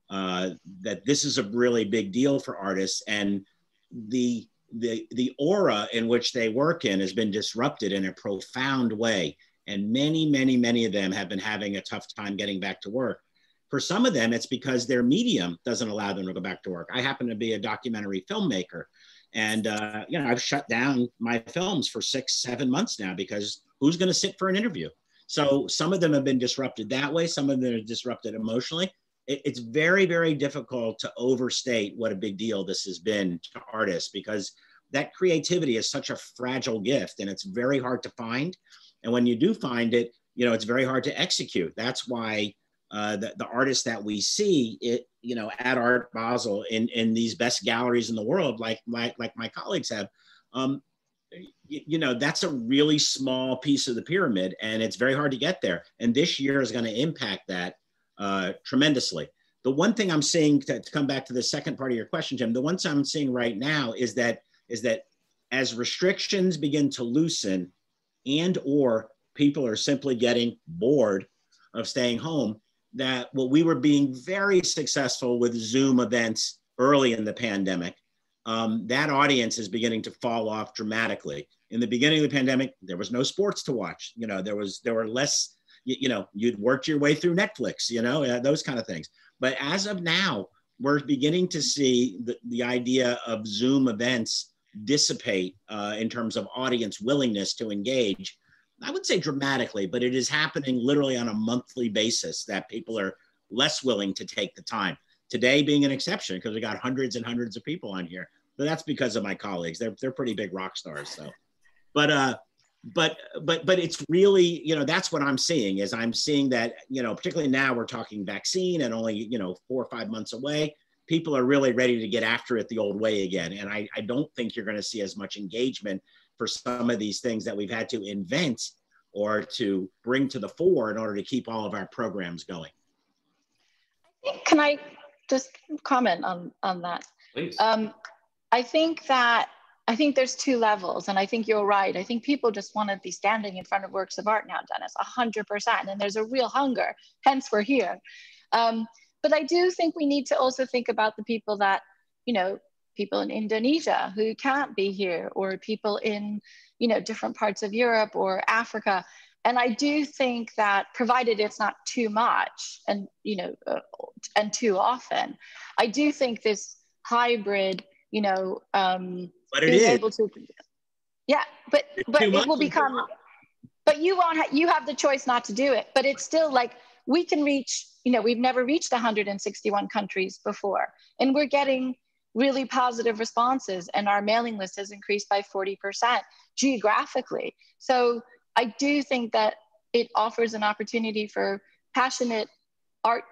uh, that this is a really big deal for artists and the the the aura in which they work in has been disrupted in a profound way and many many many of them have been having a tough time getting back to work for some of them, it's because their medium doesn't allow them to go back to work. I happen to be a documentary filmmaker, and uh, you know I've shut down my films for six, seven months now because who's going to sit for an interview? So some of them have been disrupted that way. Some of them are disrupted emotionally. It, it's very, very difficult to overstate what a big deal this has been to artists because that creativity is such a fragile gift and it's very hard to find. And when you do find it, you know, it's very hard to execute. That's why uh, the, the artists that we see it you know at art basel in in these best galleries in the world like like like my colleagues have um, you, you know that's a really small piece of the pyramid and it's very hard to get there and this year is going to impact that uh, tremendously the one thing i'm seeing to, to come back to the second part of your question Tim the one thing i'm seeing right now is that is that as restrictions begin to loosen and or people are simply getting bored of staying home that well, we were being very successful with Zoom events early in the pandemic. Um, that audience is beginning to fall off dramatically. In the beginning of the pandemic, there was no sports to watch. You know, there was there were less. You, you know, you'd worked your way through Netflix. You know, uh, those kind of things. But as of now, we're beginning to see the, the idea of Zoom events dissipate uh, in terms of audience willingness to engage I would say dramatically, but it is happening literally on a monthly basis that people are less willing to take the time. Today being an exception because we got hundreds and hundreds of people on here. But that's because of my colleagues. They're they're pretty big rock stars. So, but uh, but but but it's really you know that's what I'm seeing is I'm seeing that you know particularly now we're talking vaccine and only you know four or five months away. People are really ready to get after it the old way again, and I I don't think you're going to see as much engagement for some of these things that we've had to invent or to bring to the fore in order to keep all of our programs going. Can I just comment on, on that? Please. Um, I think that I think there's two levels, and I think you're right. I think people just want to be standing in front of works of art now, Dennis, 100%. And there's a real hunger, hence we're here. Um, but I do think we need to also think about the people that, you know, people in Indonesia who can't be here, or people in, you know, different parts of Europe or Africa. And I do think that provided it's not too much and, you know, uh, and too often, I do think this hybrid, you know, um, but it is. able to, yeah, but, but it will become, but you won't, ha- you have the choice not to do it, but it's still like, we can reach, you know, we've never reached 161 countries before, and we're getting really positive responses and our mailing list has increased by 40% geographically. So I do think that it offers an opportunity for passionate art,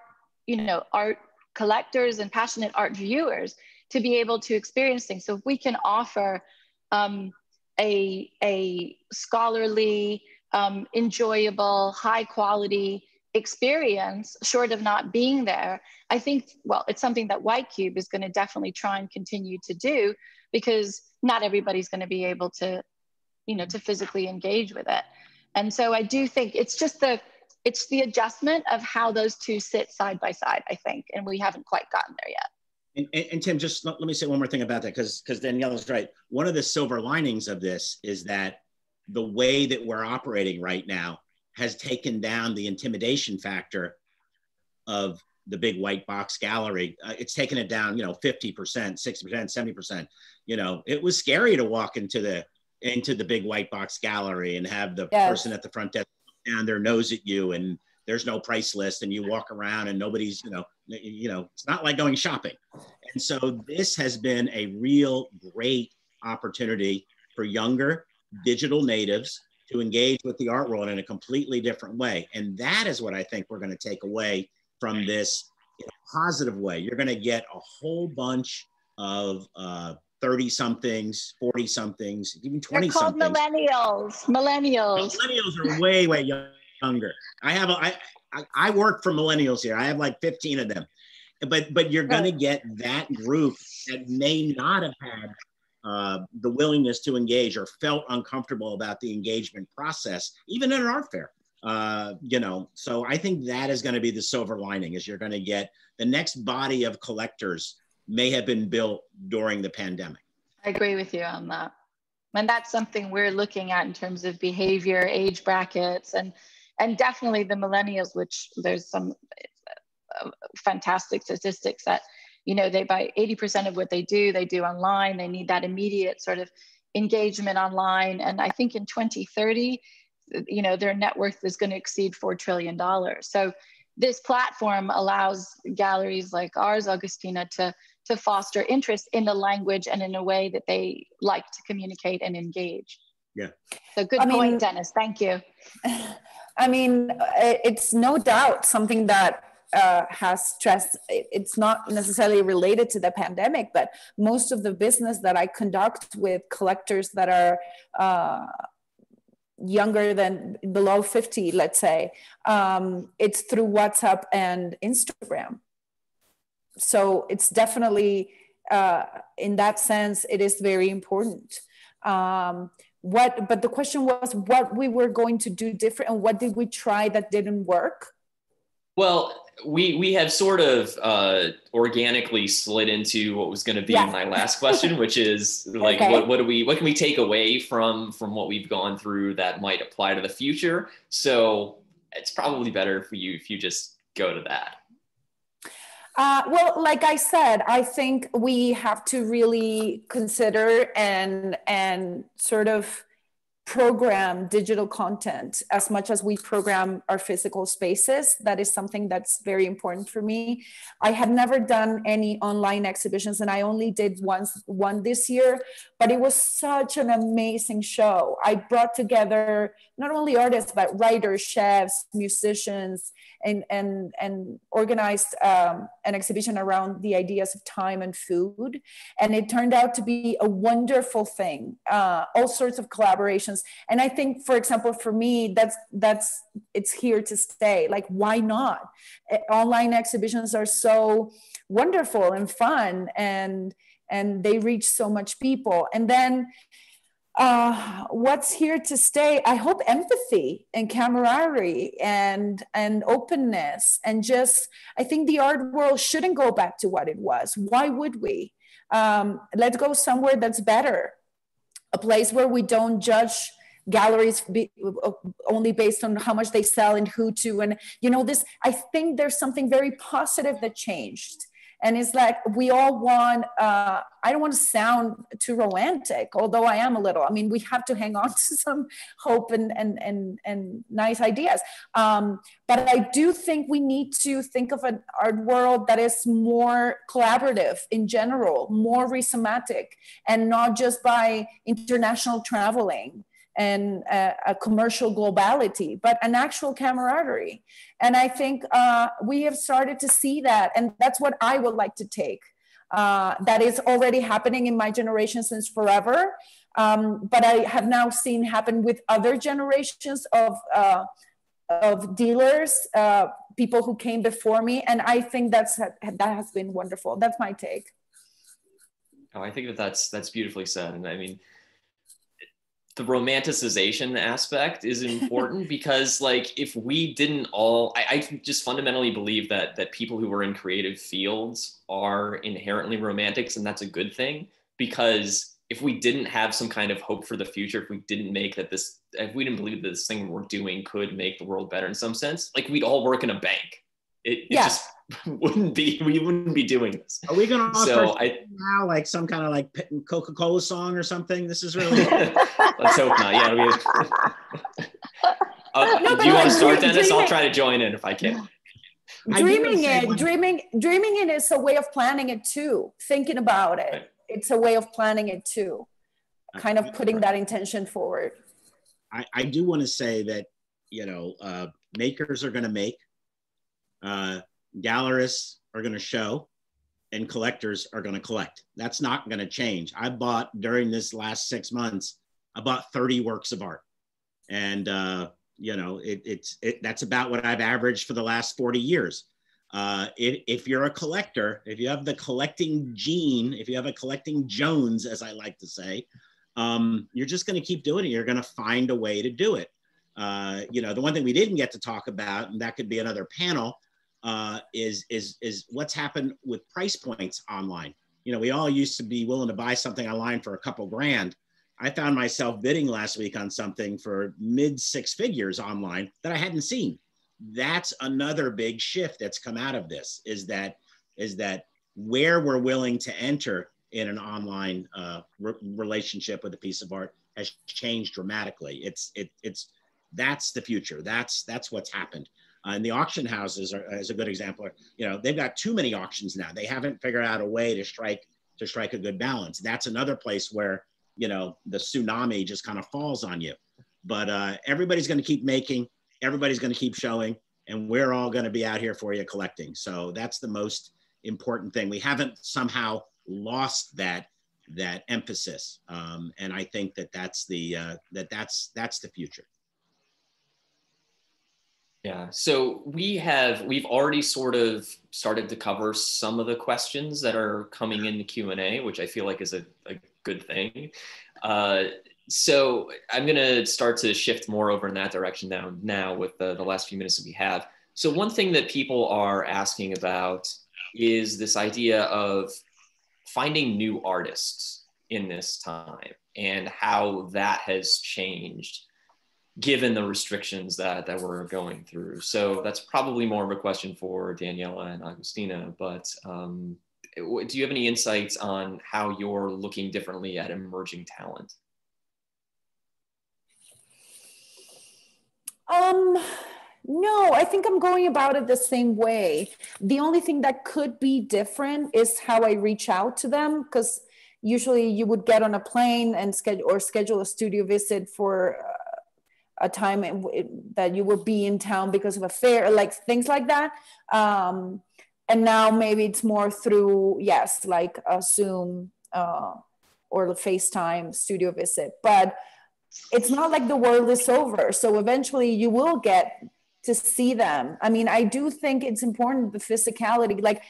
you know, art collectors and passionate art viewers to be able to experience things. So if we can offer um, a, a scholarly, um, enjoyable, high quality experience, short of not being there, I think, well, it's something that White Cube is going to definitely try and continue to do because not everybody's going to be able to, you know, to physically engage with it. And so I do think it's just the it's the adjustment of how those two sit side by side, I think, and we haven't quite gotten there yet. And, and, and Tim, just let, let, me say one more thing about that, because because Daniela's right. One of the silver linings of this is that the way that we're operating right now has taken down the intimidation factor of the big white box gallery. Uh, it's taken it down, you know, 50%, 60%, 70%. You know, it was scary to walk into the into the big white box gallery and have the yes. person at the front desk down their nose at you and there's no price list and you walk around and nobody's, you know, you know, it's not like going shopping. And so this has been a real great opportunity for younger digital natives to engage with the art world in a completely different way. And that is what I think we're going to take away from this in a positive way. You're going to get a whole bunch of 30 uh, somethings, 40 somethings, even 20 somethings. They're called millennials. Millennials. Millennials are way, way younger. I have a, I, I, I work for millennials here. I have like 15 of them. But but you're going to get that group that may not have had uh, the willingness to engage or felt uncomfortable about the engagement process, even at an art fair. Uh, you know, so I think that is going to be the silver lining is you're going to get the next body of collectors may have been built during the pandemic. I agree with you on that. And that's something we're looking at in terms of behavior, age brackets, and and definitely the millennials, which there's some uh, fantastic statistics that you know they buy 80% of what they do they do online they need that immediate sort of engagement online. And i think in 2030 you know their net worth is going to exceed $4 trillion so this platform allows galleries like ours Agustina to to foster interest in the language and in a way that they like to communicate and engage yeah. So good I point mean, dennis. Thank you. I mean it's no doubt something that uh, has stressed it's not necessarily related to the pandemic but most of the business that i conduct with collectors that are uh, younger than below 50 let's say um, it's through whatsapp and instagram. So it's definitely uh, in that sense it is very important. Um, what but the question was what we were going to do different and what did we try that didn't work well we we have sort of uh, organically slid into what was going to be my last question, which is like, okay. what what do we what can we take away from from what we've gone through that might apply to the future? So it's probably better for you if you just go to that. Uh, well, like I said, I think we have to really consider and and sort of program digital content as much as we program our physical spaces. That is something that's very important for me. I had never done any online exhibitions and I only did once one this year, but it was such an amazing show. I brought together not only artists, but writers, chefs, musicians, and, and, and organized um, an exhibition around the ideas of time and food. And it turned out to be a wonderful thing, uh, all sorts of collaborations. And I think, for example, for me, that's, that's, it's here to stay. Like, why not? Online exhibitions are so wonderful and fun and, and they reach so much people. And then uh, what's here to stay? I hope empathy and camaraderie and and openness and just i think the art world shouldn't go back to what it was. Why would we? Um, let's go somewhere that's better. A place where we don't judge galleries be, only based on how much they sell and who to and you know this i think there's something very positive that changed and it's like we all want uh, i don't want to sound too romantic although i am a little. I mean we have to hang on to some hope and and and, and nice ideas. Um, but i do think we need to think of an art world that is more collaborative in general more rhizomatic and not just by international traveling and a, commercial globality, but an actual camaraderie. And I think uh, we have started to see that, and that's what I would like to take. Uh, that is already happening in my generation since forever, um, but I have now seen happen with other generations of uh, of dealers, uh, people who came before me, and I think that's that has been wonderful. That's my take. Oh, I think that that's that's beautifully said, and I mean, the romanticization aspect is important because, like, if we didn't all, I, I just fundamentally believe that that people who are in creative fields are inherently romantics, and that's a good thing because if we didn't have some kind of hope for the future, if we didn't make that this, if we didn't believe that this thing we're doing could make the world better in some sense, like we'd all work in a bank. It, it yeah. just wouldn't be, we wouldn't be doing this. Are we going to so I, now like some kind of like Coca Cola song or something? This is really. Let's hope not. Yeah. We, uh, no, do you want to start, Dennis? I'll try to join in if I can dreaming it dreaming dreaming it is a way of planning it too thinking about it right it's a way of planning it too kind of putting that intention forward i, I do want to say that you know uh, makers are going to make uh, gallerists are going to show and collectors are going to collect that's not going to change i bought during this last six months i bought 30 works of art and uh, you know it, it's it, that's about what i've averaged for the last 40 years uh, if, you're a collector, if you have the collecting gene, if you have a collecting Jones, as I like to say, um, you're just going to keep doing it. You're going to find a way to do it. Uh, you know, the one thing we didn't get to talk about, and that could be another panel, uh, is is is what's happened with price points online. You know, we all used to be willing to buy something online for a couple grand. I found myself bidding last week on something for mid six figures online that I hadn't seen that's another big shift that's come out of this is that is that where we're willing to enter in an online uh, re- relationship with a piece of art has changed dramatically. It's it, it's that's the future. That's that's what's happened. And the auction houses are is a good example. You know, they've got too many auctions now. They haven't figured out a way to strike to strike a good balance. That's another place where you know the tsunami just kind of falls on you. But uh, everybody's going to keep making everybody's going to keep showing and we're all going to be out here for you collecting. So that's the most important thing. We haven't somehow lost that that emphasis, um, and I think that that's the uh, that that's that's the future. Yeah. So we have we've already sort of started to cover some of the questions that are coming in the Q and A, which I feel like is a, a good thing. Uh, so I'm going to start to shift more over in that direction now, now with the, the last few minutes that we have. So one thing that people are asking about is this idea of finding new artists in this time and how that has changed given the restrictions that, that we're going through. So that's probably more of a question for Daniela and Agustina, but um, do you have any insights on how you're looking differently at emerging talent? Um, no, I think I'm going about it the same way. The only thing that could be different is how I reach out to them because usually you would get on a plane and schedule or schedule a studio visit for a time that you will be in town because of a fair, like things like that. Um, and now maybe it's more through yes, like a Zoom uh, or the FaceTime studio visit, but it's not like the world is over. So eventually you will get to see them. I mean, I do think it's important the physicality. Like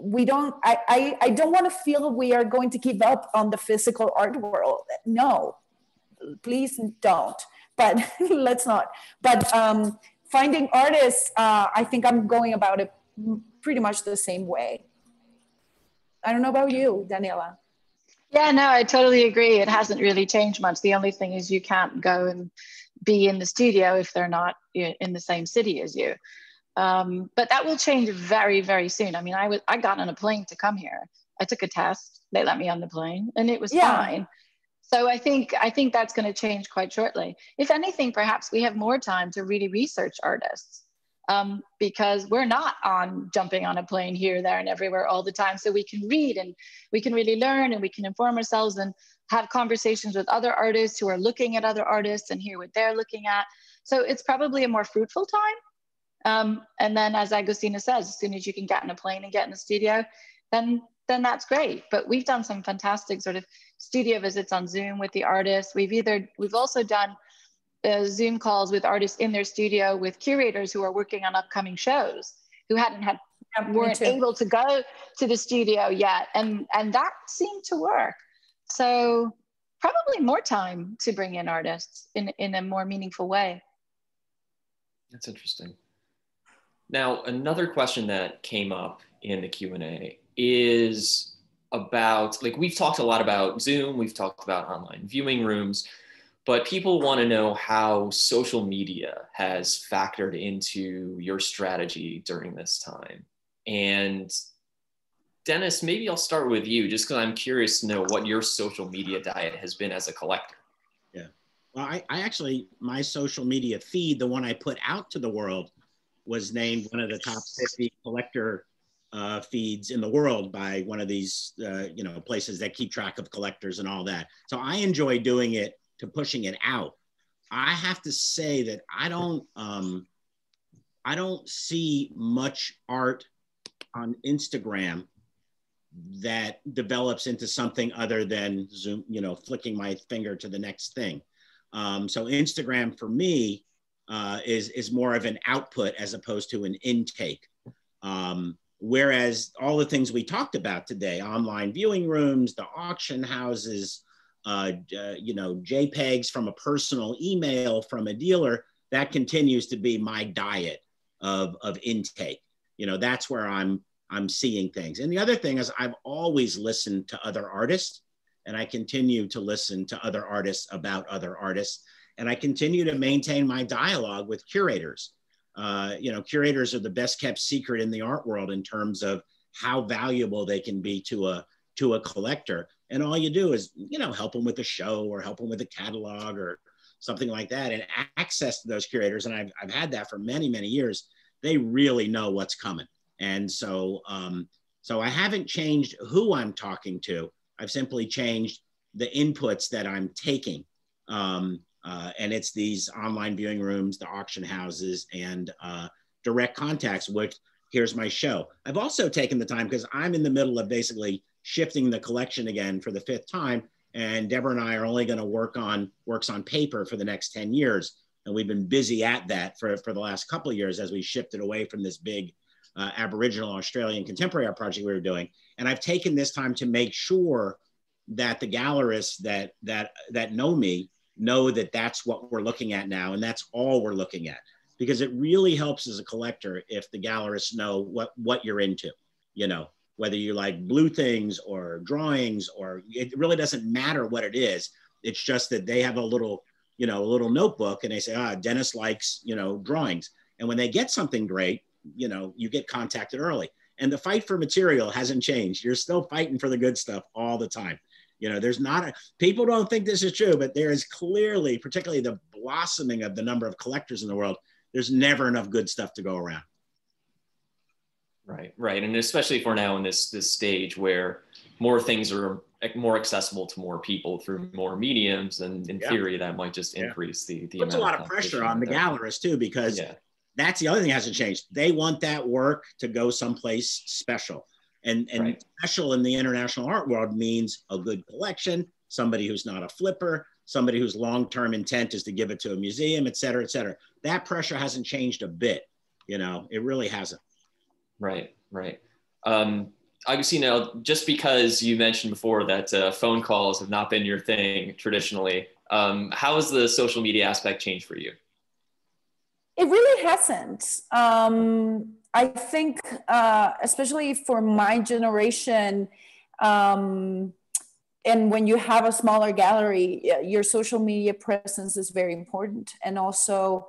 we don't I, I, I don't want to feel we are going to give up on the physical art world. No, please don't. But let's not. But um, finding artists, uh, I think I'm going about it pretty much the same way. I don't know about you, Daniela. Yeah, no, I totally agree. It hasn't really changed much. The only thing is you can't go and be in the studio if they're not in the same city as you. Um, but that will change very, very soon. I mean, I was I got on a plane to come here. I took a test. They let me on the plane, and it was yeah. fine. So I think I think that's going to change quite shortly. If anything, perhaps we have more time to really research artists um, because we're not on jumping on a plane here, there, and everywhere all the time. So we can read and we can really learn and we can inform ourselves and have conversations with other artists who are looking at other artists and hear what they're looking at. So it's probably a more fruitful time. Um, and then, as Agustina says, as soon as you can get in a plane and get in the studio, then then that's great. But we've done some fantastic sort of studio visits on Zoom with the artists. We've either we've also done uh, Zoom calls with artists in their studio with curators who are working on upcoming shows who hadn't had weren't able to go to the studio yet, and and that seemed to work. So probably more time to bring in artists in in a more meaningful way. That's interesting. Now, another question that came up in the Q&A is about like we've talked a lot about Zoom, we've talked about online viewing rooms, but people want to know how social media has factored into your strategy during this time. And Dennis, maybe I'll start with you just because I'm curious to know what your social media diet has been as a collector. Yeah. Well, I, I actually, my social media feed, the one I put out to the world, was named one of the top 50 collector uh, feeds in the world by one of these, uh, you know, places that keep track of collectors and all that. So I enjoy doing it to pushing it out. I have to say that I don't, um, I don't see much art on Instagram that develops into something other than Zoom, you know, flicking my finger to the next thing. Um, so Instagram for me uh, is is more of an output as opposed to an intake. Um, whereas all the things we talked about today, online viewing rooms, the auction houses, uh, uh, you know, JPEGs from a personal email from a dealer, that continues to be my diet of, of intake. You know, that's where I'm I'm seeing things. And the other thing is I've always listened to other artists and I continue to listen to other artists about other artists. And I continue to maintain my dialogue with curators. Uh, you know, curators are the best kept secret in the art world in terms of how valuable they can be to a to a collector. And all you do is, you know, help them with a show or help them with a catalog or something like that and access to those curators. And I've, I've had that for many, many years. They really know what's coming. And so, um, so I haven't changed who I'm talking to. I've simply changed the inputs that I'm taking. Um, uh, and it's these online viewing rooms, the auction houses, and uh, direct contacts, which here's my show. I've also taken the time because I'm in the middle of basically shifting the collection again for the fifth time. And Debra and I are only going to work on works on paper for the next 10 years. And we've been busy at that for, for the last couple of years as we shifted away from this big uh, Aboriginal Australian contemporary art project we were doing. And I've taken this time to make sure that the gallerists that that that know me know that that's what we're looking at now, and that's all we're looking at. Because it really helps as a collector if the gallerists know what what you're into, you know, whether you like blue things or drawings, or it really doesn't matter what it is. It's just that they have a little, you know, a little notebook, and they say, ah, Dennis likes, you know, drawings. And when they get something great, you know, you get contacted early. And the fight for material hasn't changed. You're still fighting for the good stuff all the time. You know, there's not a, people don't think this is true, but there is clearly, particularly the blossoming of the number of collectors in the world, there's never enough good stuff to go around. Right, right. And especially for now in this this stage where more things are more accessible to more people through more mediums, and in yeah. theory, that might just increase yeah. the, the puts a lot of pressure on the gallerists too, because yeah that's the other thing that hasn't changed. They want that work to go someplace special. And, and right. special in the international art world means a good collection, somebody who's not a flipper, somebody whose long-term intent is to give it to a museum, et cetera, et cetera. That pressure hasn't changed a bit. You know, it really hasn't. Right, right. Um, Agustina, just because you mentioned before that uh, phone calls have not been your thing traditionally, um, how has the social media aspect changed for you? It really hasn't. Um, I think, uh, especially for my generation, um, and when you have a smaller gallery, your social media presence is very important. And also,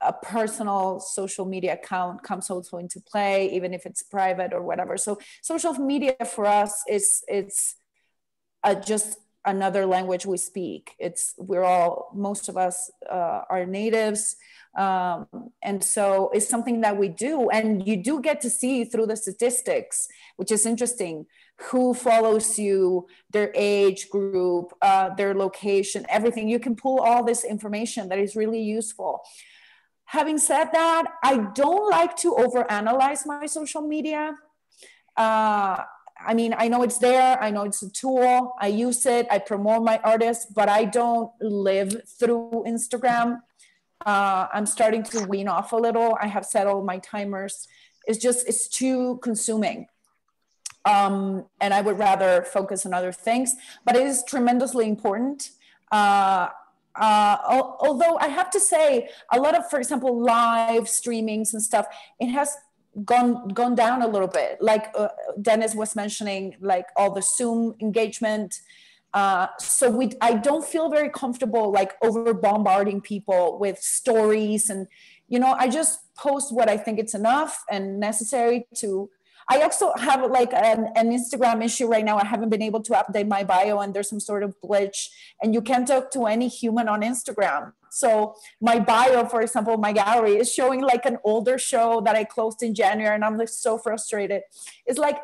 a personal social media account comes also into play, even if it's private or whatever. So, social media for us is it's uh, just another language we speak. It's we're all most of us uh, are natives. Um, and so it's something that we do. And you do get to see through the statistics, which is interesting, who follows you, their age group, uh, their location, everything. You can pull all this information that is really useful. Having said that, I don't like to overanalyze my social media. Uh, I mean, I know it's there. I know it's a tool. I use it. I promote my artists, but I don't live through Instagram. Uh, I'm starting to wean off a little. I have set all my timers. It's just, it's too consuming. Um, and I would rather focus on other things, but it is tremendously important. Uh, uh, although I have to say, a lot of, for example, live streamings and stuff, it has gone gone down a little bit. Like uh, Dennis was mentioning, like all the Zoom engagement. Uh, so we, I don't feel very comfortable like over bombarding people with stories and, you know, I just post what I think it's enough and necessary to I also have like an, an, Instagram issue right now. I haven't been able to update my bio and there's some sort of glitch and you can't talk to any human on Instagram. So my bio, for example, my gallery is showing like an older show that I closed in January and I'm like so frustrated. It's like,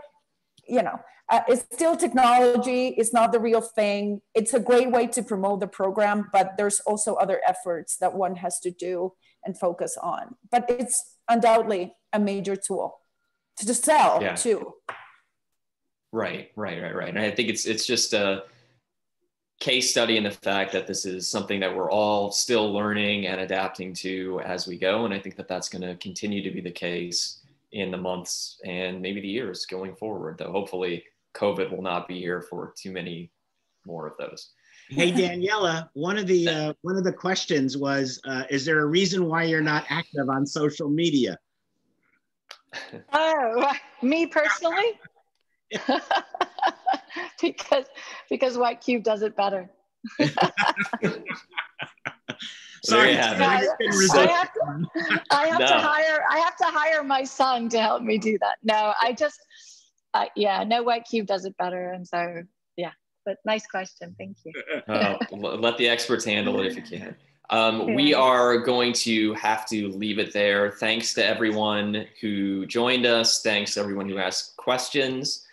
you know, uh, it's still technology. It's not the real thing. It's a great way to promote the program, but there's also other efforts that one has to do and focus on. But it's undoubtedly a major tool to just sell yeah. too. Right, right, right, right. And I think it's it's just a case study in the fact that this is something that we're all still learning and adapting to as we go. And I think that that's going to continue to be the case in the months and maybe the years going forward. Though hopefully, COVID will not be here for too many more of those. Hey Daniela, one of the uh, one of the questions was: uh, Is there a reason why you're not active on social media? oh, me personally? because because White Cube does it better. Sorry, I have, to, I have no. to hire I have to hire my son to help me do that. No, I just uh, yeah, no White Cube does it better, and so yeah. But nice question, thank you. Uh, let the experts handle it if you can. Um, we are going to have to leave it there. Thanks to everyone who joined us. Thanks to everyone who asked questions.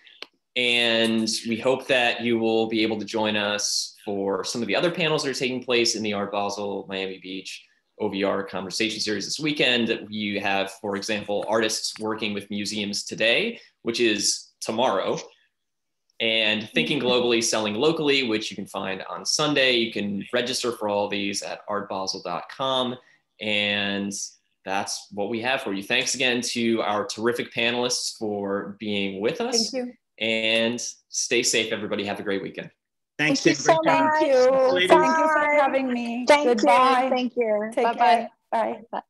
And we hope that you will be able to join us for some of the other panels that are taking place in the Art Basel Miami Beach OVR conversation series this weekend. We have, for example, artists working with museums today, which is tomorrow and Thinking mm-hmm. Globally, Selling Locally, which you can find on Sunday. You can register for all these at artbasel.com. And that's what we have for you. Thanks again to our terrific panelists for being with us. Thank you. And stay safe, everybody. Have a great weekend. Thanks, Thank you so much. Thank you. Thank you for having me. Thank Goodbye. you. Thank you. Take Bye-bye. care. Bye. Bye.